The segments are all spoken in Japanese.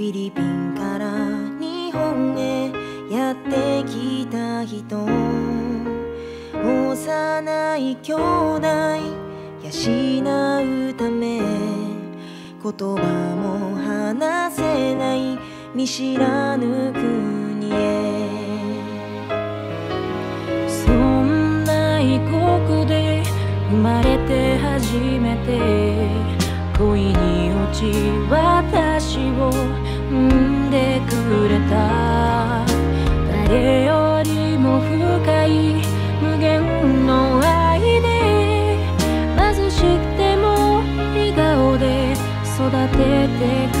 ィリピンから日本へやってきた人。幼い兄弟養うため言葉も話せない見知らぬ国へ。そんな異国で生まれて初めて恋に落ち私を産んでくれた誰よりも深い無限の愛で貧しくても笑顔で育ててくれた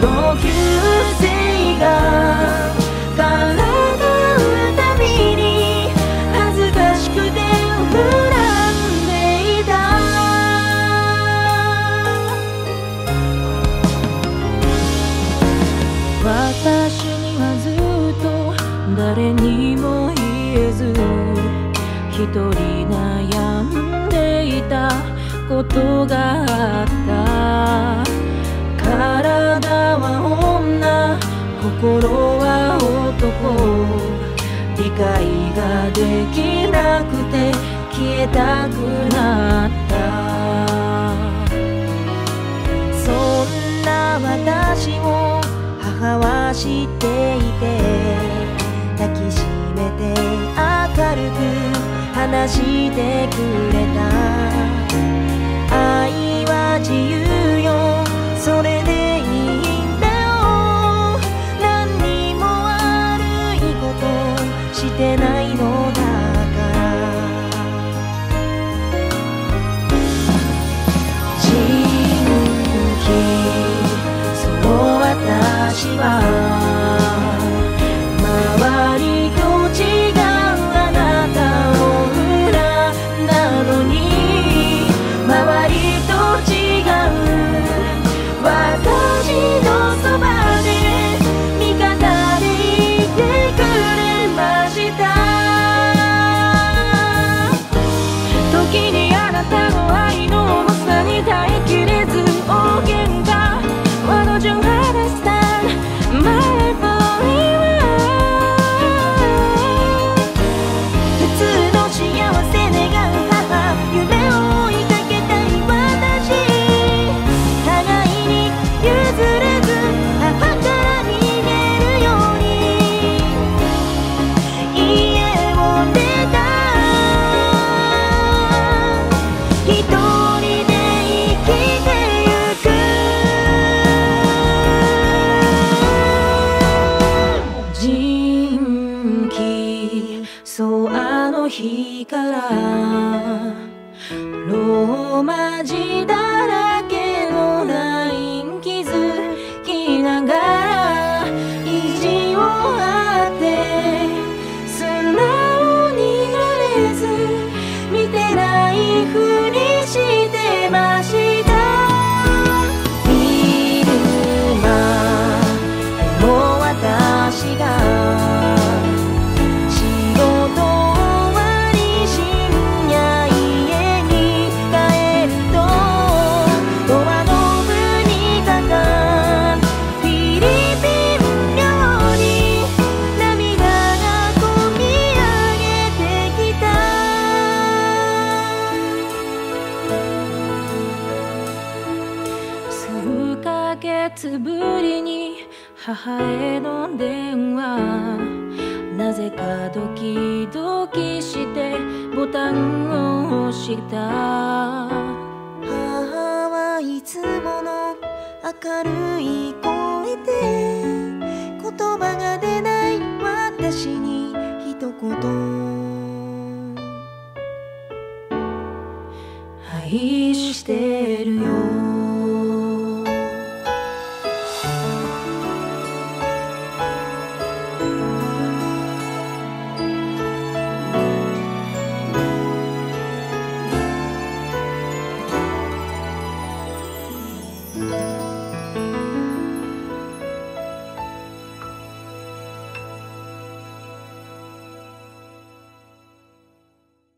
同級生がからかうたびに恥ずかしくて恨んでいた。私にはずっと誰にも言えず一人悩んでいたことがあった。体は女心は男理解ができなくて消えたくなった。そんな私を母は知っていて抱きしめて明るく話してくれた。愛は自由よ。それでローマ字だ母への電話。なぜかドキドキしてボタンを押した。母はいつもの明るい声で言葉が出ない私に一言。愛してるよ。Música